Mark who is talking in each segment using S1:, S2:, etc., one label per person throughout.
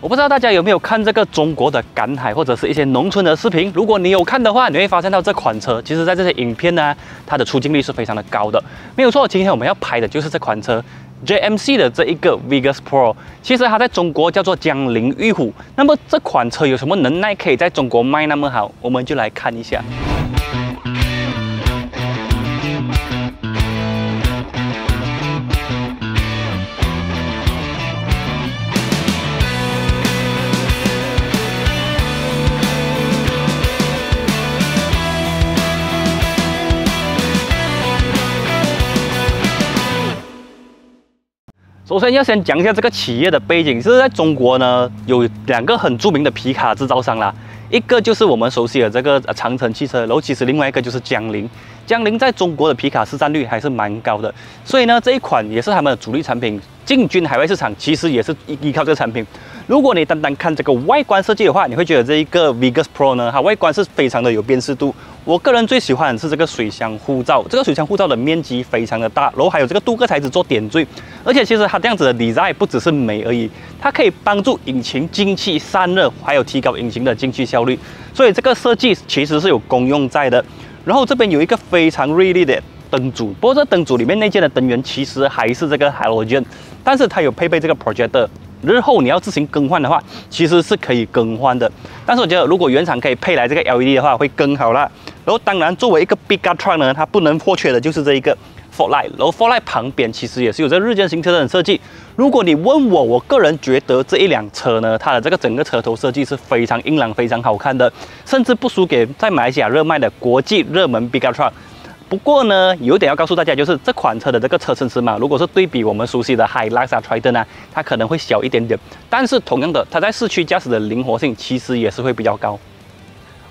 S1: 我不知道大家有没有看这个中国的赶海或者是一些农村的视频。如果你有看的话，你会发现到这款车，其实在这些影片呢，它的出镜率是非常的高的。没有错，今天我们要拍的就是这款车，JMC 的这一个 Vegas Pro。其实它在中国叫做江铃玉虎。那么这款车有什么能耐可以在中国卖那么好？我们就来看一下。首先要先讲一下这个企业的背景，是在中国呢有两个很著名的皮卡制造商啦，一个就是我们熟悉的这个长城汽车，然后其实另外一个就是江铃。江铃在中国的皮卡市占率还是蛮高的，所以呢这一款也是他们的主力产品，进军海外市场其实也是依依靠这个产品。如果你单单看这个外观设计的话，你会觉得这一个 Vegas Pro 呢，它外观是非常的有辨识度。我个人最喜欢的是这个水箱护罩，这个水箱护罩的面积非常的大，然后还有这个镀铬材质做点缀，而且其实它这样子的 design 不只是美而已，它可以帮助引擎进气散热，还有提高引擎的进气效率，所以这个设计其实是有功用在的。然后这边有一个非常锐利的灯组，不过这灯组里面内建的灯源其实还是这个 halogen，但是它有配备这个 projector。日后你要自行更换的话，其实是可以更换的。但是我觉得，如果原厂可以配来这个 LED 的话，会更好啦。然后，当然作为一个 big truck 呢，它不能或缺的就是这一个 fog light。然后 fog light 旁边其实也是有这日间行车灯设计。如果你问我，我个人觉得这一辆车呢，它的这个整个车头设计是非常硬朗、非常好看的，甚至不输给在马来西亚热卖的国际热门 big truck。不过呢，有一点要告诉大家，就是这款车的这个车身尺码，如果是对比我们熟悉的 Hilux 啊、Triton 啊，它可能会小一点点。但是同样的，它在市区驾驶的灵活性其实也是会比较高。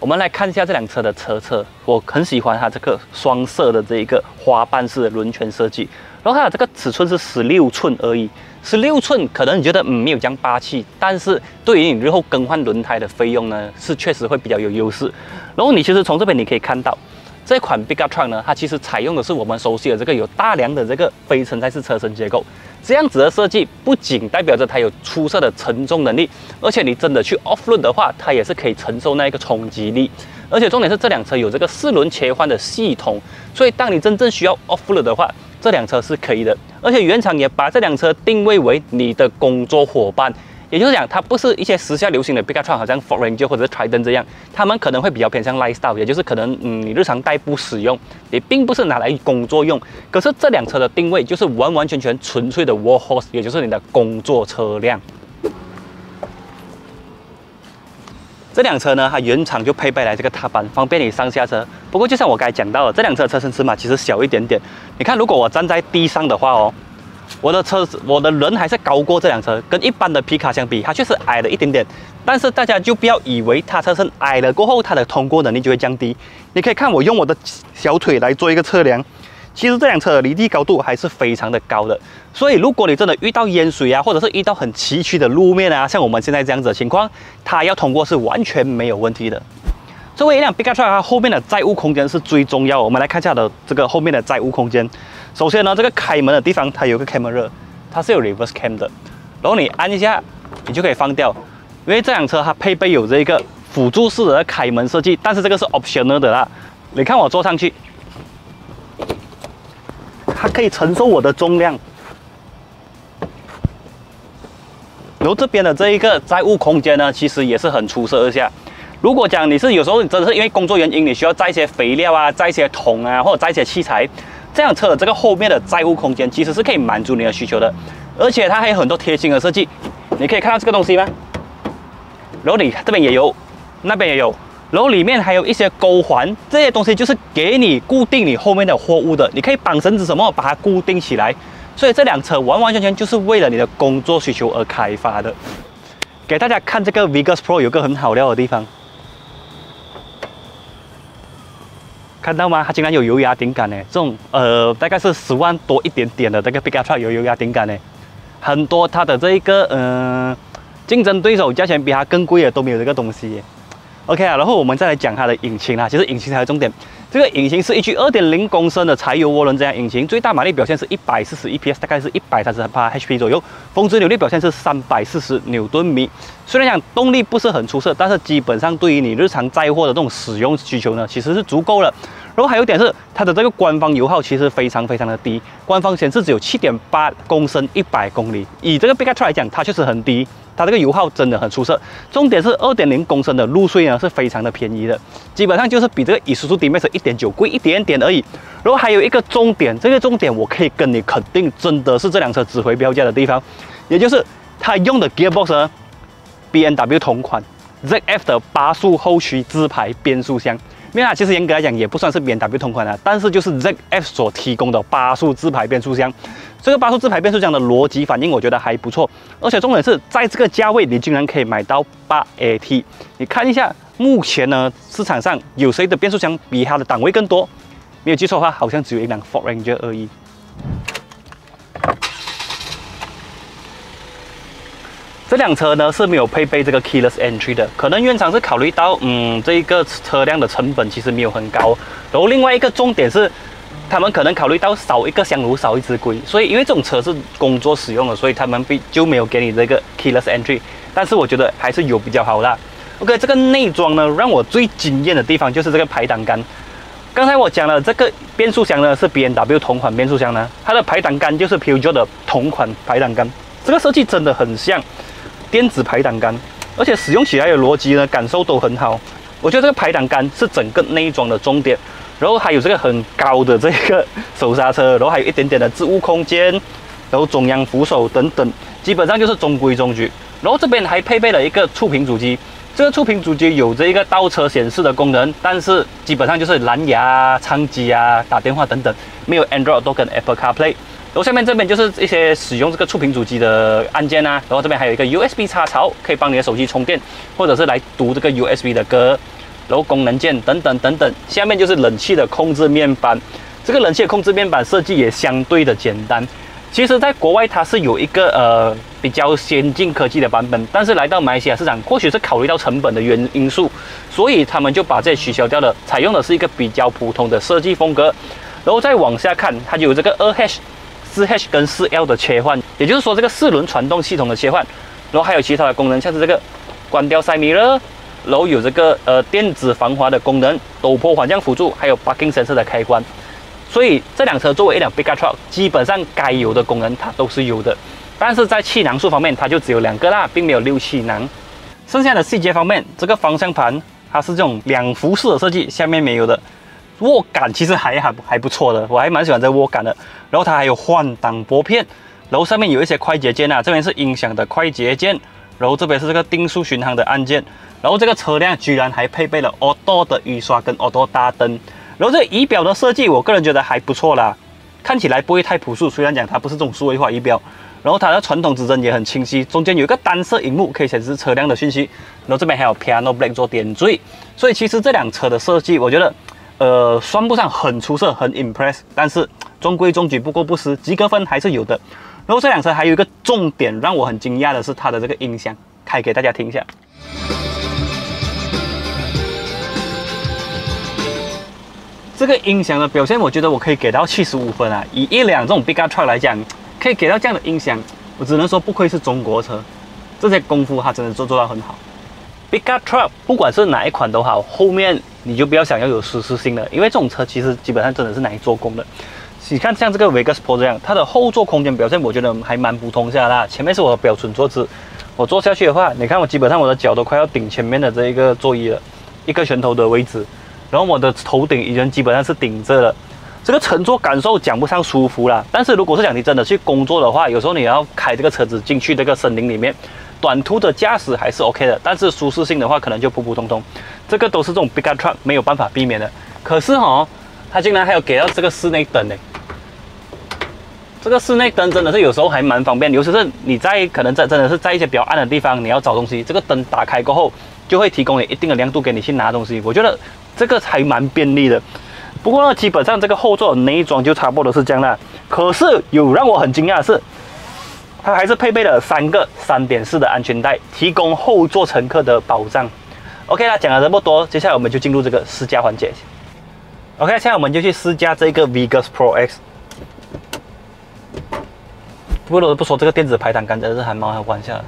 S1: 我们来看一下这辆车的车侧，我很喜欢它这个双色的这一个花瓣式的轮圈设计。然后它的这个尺寸是十六寸而已，十六寸可能你觉得嗯没有这样霸气，但是对于你日后更换轮胎的费用呢，是确实会比较有优势。然后你其实从这边你可以看到。这款 Big Truck 呢，它其实采用的是我们熟悉的这个有大梁的这个非承载式车身结构。这样子的设计不仅代表着它有出色的承重能力，而且你真的去 off road 的话，它也是可以承受那一个冲击力。而且重点是这辆车有这个四轮切换的系统，所以当你真正需要 off road 的话，这辆车是可以的。而且原厂也把这辆车定位为你的工作伙伴。也就是讲，它不是一些时下流行的 big truck，好像 Ford Ranger 或者是 Triton 这样，他们可能会比较偏向 lifestyle，也就是可能嗯你日常代步使用，也并不是拿来工作用。可是这辆车的定位就是完完全全纯粹的 workhorse，也就是你的工作车辆。这辆车呢，它原厂就配备来这个踏板，方便你上下车。不过就像我刚才讲到的，这辆车车身尺码其实小一点点。你看，如果我站在地上的话哦。我的车子，我的人还是高过这辆车，跟一般的皮卡相比，它确实矮了一点点。但是大家就不要以为它车身矮了过后，它的通过能力就会降低。你可以看我用我的小腿来做一个测量，其实这辆车的离地高度还是非常的高的。所以如果你真的遇到淹水啊，或者是遇到很崎岖的路面啊，像我们现在这样子的情况，它要通过是完全没有问题的。作为一辆 Big Truck，它后面的载物空间是最重要。我们来看一下它的这个后面的载物空间。首先呢，这个开门的地方它有个 camera，它是有 reverse cam 的。然后你按一下，你就可以放掉。因为这辆车它配备有这一个辅助式的开门设计，但是这个是 optional 的啦。你看我坐上去，它可以承受我的重量。然后这边的这一个载物空间呢，其实也是很出色一下。如果讲你是有时候你真的是因为工作原因，你需要载一些肥料啊，载一些桶啊，或者载一些器材。这辆车的这个后面的载物空间其实是可以满足你的需求的，而且它还有很多贴心的设计。你可以看到这个东西吗？然后你这边也有，那边也有，然后里面还有一些钩环，这些东西就是给你固定你后面的货物的。你可以绑绳子什么把它固定起来。所以这辆车完完全全就是为了你的工作需求而开发的。给大家看这个 Vegas Pro 有个很好料的地方。看到吗？它竟然有油压顶杆呢！这种呃，大概是十万多一点点的这个 Big Truck 有油压顶杆呢。很多它的这一个嗯竞争对手价钱比它更贵的都没有这个东西。OK 啊，然后我们再来讲它的引擎啊，其实引擎才是重点。这个引擎是一具2.0公升的柴油涡轮增压引擎，最大马力表现是一百四十一 PS，大概是一百三十八 HP 左右，峰值扭力表现是三百四十牛顿米。虽然讲动力不是很出色，但是基本上对于你日常载货的这种使用需求呢，其实是足够了。然后还有一点是它的这个官方油耗其实非常非常的低，官方显示只有七点八公升一百公里，以这个 Big Truck 来讲，它确实很低。它这个油耗真的很出色，重点是二点零公升的入税呢是非常的便宜的，基本上就是比这个 Isuzu D-Max 一点九贵一点点而已。然后还有一个重点，这个重点我可以跟你肯定，真的是这辆车值回标价的地方，也就是它用的 Gearbox 呢，B&W 同款 ZF 的八速后驱自排变速箱。因为它其实严格来讲也不算是 B M W 同款的，但是就是 ZF 所提供的八速自排变速箱。这个八速自排变速箱的逻辑反应，我觉得还不错。而且重点是在这个价位，你竟然可以买到八 AT。你看一下，目前呢市场上有谁的变速箱比它的档位更多？没有记错的话，好像只有一辆 Ford Ranger 而已。这辆车呢是没有配备这个 keyless entry 的，可能原厂是考虑到，嗯，这一个车辆的成本其实没有很高。然后另外一个重点是，他们可能考虑到少一个香炉少一只龟，所以因为这种车是工作使用的，所以他们必就没有给你这个 keyless entry。但是我觉得还是有比较好啦。OK，这个内装呢让我最惊艳的地方就是这个排挡杆。刚才我讲了这个变速箱呢是 B&W 同款变速箱呢，它的排挡杆就是 Peugeot 的同款排挡杆，这个设计真的很像。电子排挡杆，而且使用起来的逻辑呢，感受都很好。我觉得这个排挡杆是整个内装的重点，然后还有这个很高的这个手刹车，然后还有一点点的置物空间，然后中央扶手等等，基本上就是中规中矩。然后这边还配备了一个触屏主机，这个触屏主机有这一个倒车显示的功能，但是基本上就是蓝牙、唱机啊、打电话等等，没有 Android 都跟 Apple CarPlay。然后下面这边就是一些使用这个触屏主机的按键啊，然后这边还有一个 USB 插槽，可以帮你的手机充电，或者是来读这个 USB 的歌，然后功能键等等等等。下面就是冷气的控制面板，这个冷气的控制面板设计也相对的简单。其实，在国外它是有一个呃比较先进科技的版本，但是来到马来西亚市场，或许是考虑到成本的原因素，所以他们就把这取消掉了，采用的是一个比较普通的设计风格。然后再往下看，它就有这个二 H。四 H 跟四 L 的切换，也就是说这个四轮传动系统的切换，然后还有其他的功能，像是这个关掉 Side Mirror，然后有这个呃电子防滑的功能，陡坡缓降辅助，还有 Parking Sensor 的开关。所以这辆车作为一辆 Big Truck，基本上该有的功能它都是有的。但是在气囊数方面，它就只有两个啦，并没有六气囊。剩下的细节方面，这个方向盘它是这种两幅式的设计，下面没有的。握感其实还还还不错的，我还蛮喜欢这握感的。然后它还有换挡拨片，然后上面有一些快捷键啊，这边是音响的快捷键，然后这边是这个定速巡航的按键。然后这个车辆居然还配备了 Auto 的雨刷跟 Auto 大灯。然后这仪表的设计，我个人觉得还不错啦，看起来不会太朴素。虽然讲它不是这种数位化仪表，然后它的传统指针也很清晰，中间有一个单色荧幕可以显示车辆的信息。然后这边还有 Piano Black 做点缀，所以其实这辆车的设计，我觉得。呃，算不上很出色，很 impress，但是中规中矩，不过不失，及格分还是有的。然后这辆车还有一个重点让我很惊讶的是它的这个音响，开给大家听一下。这个音响的表现，我觉得我可以给到七十五分啊！以一辆这种 big truck 来讲，可以给到这样的音响，我只能说不愧是中国车，这些功夫它真的做做到很好。big truck 不管是哪一款都好，后面。你就不要想要有舒适性了，因为这种车其实基本上真的是难以做工的。你看像这个 Vegas Pro 这样，它的后座空间表现我觉得还蛮普通下啦。前面是我的标准坐姿，我坐下去的话，你看我基本上我的脚都快要顶前面的这一个座椅了，一个拳头的位置，然后我的头顶已经基本上是顶着了。这个乘坐感受讲不上舒服啦，但是如果是讲你真的去工作的话，有时候你要开这个车子进去这个森林里面。短途的驾驶还是 OK 的，但是舒适性的话可能就普普通通。这个都是这种 big truck 没有办法避免的。可是哈，它竟然还有给到这个室内灯呢。这个室内灯真的是有时候还蛮方便，尤其是你在可能在真的是在一些比较暗的地方，你要找东西，这个灯打开过后就会提供你一定的亮度给你去拿东西。我觉得这个还蛮便利的。不过呢，基本上这个后座内装就差不多是这样了。可是有让我很惊讶的是。它还是配备了三个三点式的安全带，提供后座乘客的保障。OK 啦，讲了这么多，接下来我们就进入这个试驾环节。OK，现在我们就去试驾这个 Vegas Pro X。不得不说，这个电子排挡杆真的是还蛮好玩下的。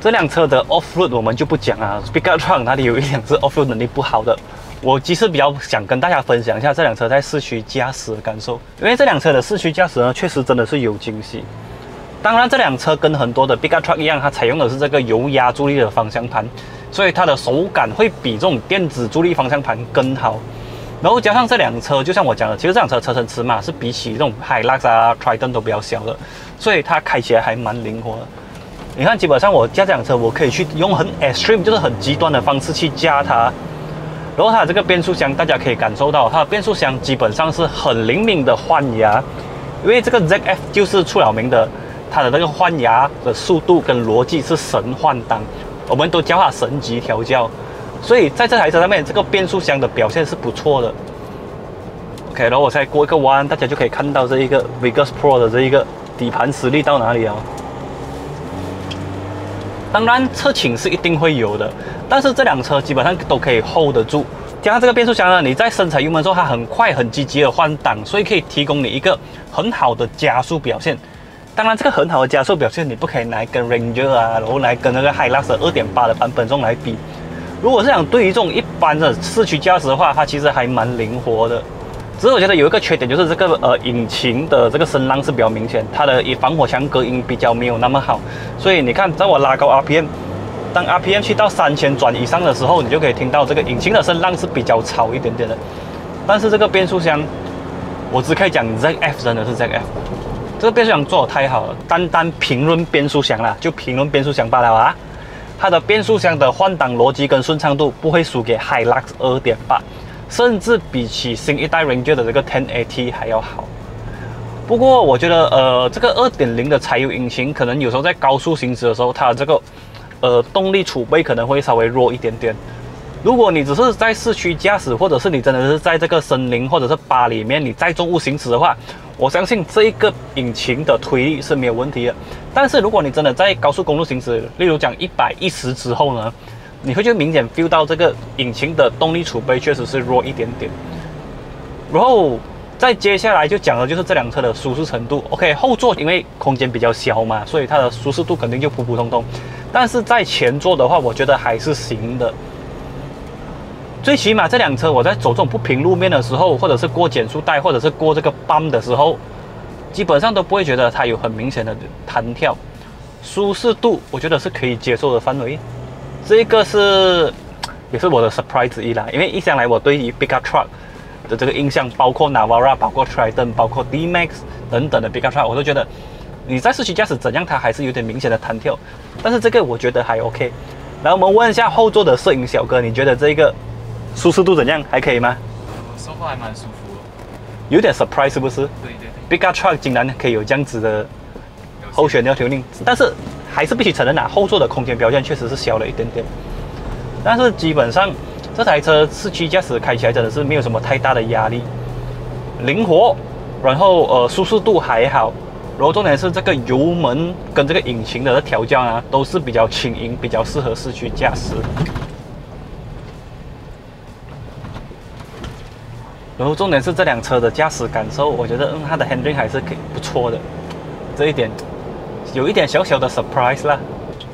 S1: 这辆车的 off road 我们就不讲啊，Pickup Truck 哪里有一辆是 off road 能力不好的？我其实比较想跟大家分享一下这辆车在市区驾驶的感受，因为这辆车的市区驾驶呢，确实真的是有惊喜。当然，这辆车跟很多的 Pickup Truck 一样，它采用的是这个油压助力的方向盘，所以它的手感会比这种电子助力方向盘更好。然后加上这辆车，就像我讲的，其实这辆车车身尺码是比起这种 Hilux 啊、Triton 都比较小的，所以它开起来还蛮灵活的。你看，基本上我驾这辆车，我可以去用很 extreme，就是很极端的方式去驾它。然后它这个变速箱，大家可以感受到，它的变速箱基本上是很灵敏的换牙，因为这个 ZF 就是出了名的，它的那个换牙的速度跟逻辑是神换挡，我们都叫它神级调教。所以在这台车上面，这个变速箱的表现是不错的。OK，然后我再过一个弯，大家就可以看到这一个 Vegas Pro 的这一个底盘实力到哪里啊？当然，侧倾是一定会有的，但是这辆车基本上都可以 hold 得住。加上这个变速箱呢，你在深踩油门时候，它很快、很积极的换挡，所以可以提供你一个很好的加速表现。当然，这个很好的加速表现，你不可以拿跟 Ranger 啊，然后来跟那个 Hilux 2.8的版本中来比。如果是想对于这种一般的市区驾驶的话，它其实还蛮灵活的。只是我觉得有一个缺点，就是这个呃引擎的这个声浪是比较明显，它的以防火墙隔音比较没有那么好。所以你看，在我拉高 RPM，当 RPM 去到三千转以上的时候，你就可以听到这个引擎的声浪是比较吵一点点的。但是这个变速箱，我只可以讲 ZF 真的是 ZF，这个变速箱做的太好了。单单评论变速箱啦，就评论变速箱罢了啊。它的变速箱的换挡逻辑跟顺畅度不会输给 Hilux 2.8，甚至比起新一代 Ranger 的这个 10AT 还要好。不过我觉得，呃，这个2.0的柴油引擎可能有时候在高速行驶的时候，它的这个呃动力储备可能会稍微弱一点点。如果你只是在市区驾驶，或者是你真的是在这个森林或者是巴里面你载重物行驶的话，我相信这一个引擎的推力是没有问题的。但是如果你真的在高速公路行驶，例如讲一百一十之后呢，你会就明显 feel 到这个引擎的动力储备确实是弱一点点。然后再接下来就讲的就是这辆车的舒适程度。OK，后座因为空间比较小嘛，所以它的舒适度肯定就普普通通。但是在前座的话，我觉得还是行的。最起码这辆车我在走这种不平路面的时候，或者是过减速带，或者是过这个泵的时候，基本上都不会觉得它有很明显的弹跳，舒适度我觉得是可以接受的范围。这个是也是我的 surprise 之一啦，因为一向来我对于 big up truck 的这个印象，包括 Navara，包括 Triton，包括 D Max 等等的 big up truck，我都觉得你在市区驾驶怎样，它还是有点明显的弹跳。但是这个我觉得还 OK。来，我们问一下后座的摄影小哥，你觉得这个？舒适度怎样？还可以吗？
S2: 说话还蛮舒服，
S1: 有点 surprise 是不是？
S2: 对对对。
S1: Big Truck 竟然可以有这样子的候选的调令，但是还是必须承认啊，后座的空间表现确实是小了一点点。但是基本上这台车市区驾驶开起来真的是没有什么太大的压力，灵活，然后呃舒适度还好，然后重点是这个油门跟这个引擎的调教呢都是比较轻盈，比较适合市区驾驶。然后重点是这辆车的驾驶感受，我觉得嗯它的 handling 还是可以不错的，这一点有一点小小的 surprise 啦。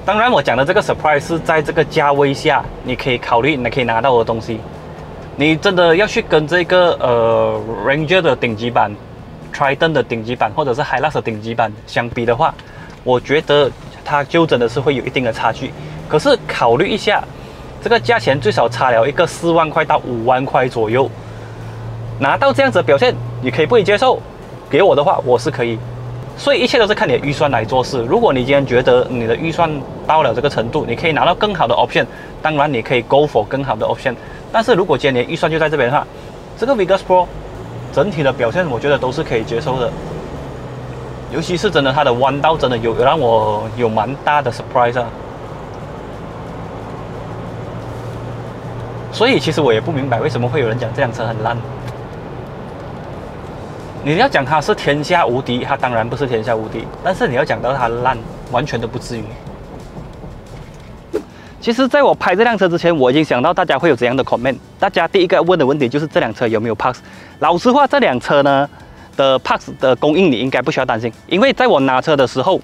S1: 当然我讲的这个 surprise 是在这个价位下，你可以考虑你可以拿到的东西。你真的要去跟这个呃 Ranger 的顶级版、Triton 的顶级版或者是 Hilux 的顶级版相比的话，我觉得它就真的是会有一定的差距。可是考虑一下，这个价钱最少差了一个四万块到五万块左右。拿到这样子的表现，你可以不可以接受？给我的话，我是可以。所以一切都是看你的预算来做事。如果你今天觉得你的预算到了这个程度，你可以拿到更好的 option，当然你可以 go for 更好的 option。但是如果今天你的预算就在这边的话，这个 Vigus Pro 整体的表现，我觉得都是可以接受的。尤其是真的，它的弯道真的有让我有蛮大的 surprise 啊。所以其实我也不明白为什么会有人讲这辆车很烂。你要讲它是天下无敌，它当然不是天下无敌。但是你要讲到它烂，完全都不至于。其实，在我拍这辆车之前，我已经想到大家会有怎样的 comment。大家第一个问的问题就是这辆车有没有 parts。老实话，这辆车呢的 parts 的供应你应该不需要担心，因为在我拿车的时候，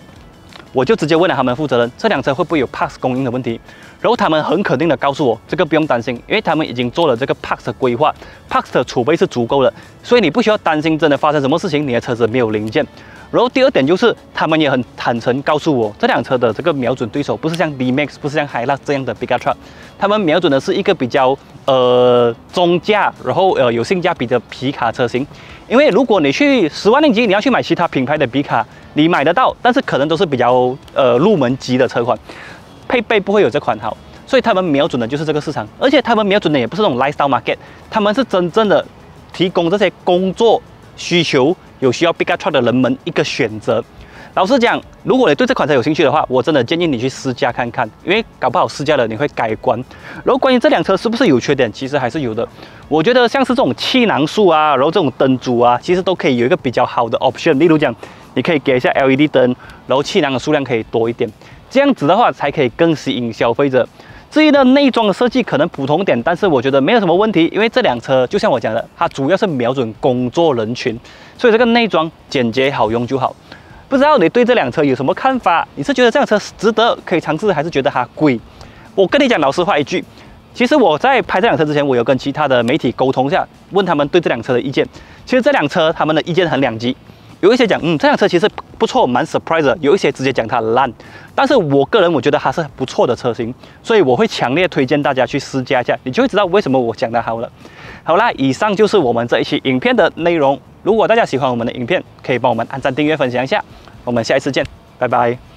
S1: 我就直接问了他们负责人，这辆车会不会有 Pax 供应的问题。然后他们很肯定的告诉我，这个不用担心，因为他们已经做了这个 Pax 的规划，Pax 的储备是足够的，所以你不需要担心真的发生什么事情，你的车子没有零件。然后第二点就是，他们也很坦诚告诉我，这辆车的这个瞄准对手不是像 D Max，不是像 h i l u x 这样的 big truck，他们瞄准的是一个比较呃中价，然后呃有性价比的皮卡车型。因为如果你去十万令吉，你要去买其他品牌的皮卡，你买得到，但是可能都是比较呃入门级的车款，配备不会有这款好。所以他们瞄准的就是这个市场，而且他们瞄准的也不是那种 lifestyle market，他们是真正的提供这些工作需求。有需要 big truck 的人们一个选择。老实讲，如果你对这款车有兴趣的话，我真的建议你去试驾看看，因为搞不好试驾了你会改观。然后关于这辆车是不是有缺点，其实还是有的。我觉得像是这种气囊数啊，然后这种灯组啊，其实都可以有一个比较好的 option。例如讲，你可以给一下 LED 灯，然后气囊的数量可以多一点，这样子的话才可以更吸引消费者。至于呢内装的设计可能普通点，但是我觉得没有什么问题，因为这辆车就像我讲的，它主要是瞄准工作人群，所以这个内装简洁好用就好。不知道你对这辆车有什么看法？你是觉得这辆车值得可以尝试，还是觉得它贵？我跟你讲老实话一句，其实我在拍这辆车之前，我有跟其他的媒体沟通一下，问他们对这辆车的意见。其实这辆车他们的意见很两极。有一些讲，嗯，这辆车其实不错，蛮 surprise。有一些直接讲它烂，但是我个人我觉得它是不错的车型，所以我会强烈推荐大家去试驾一下，你就会知道为什么我讲的好了。好啦，以上就是我们这一期影片的内容。如果大家喜欢我们的影片，可以帮我们按赞、订阅、分享一下。我们下一次见，拜拜。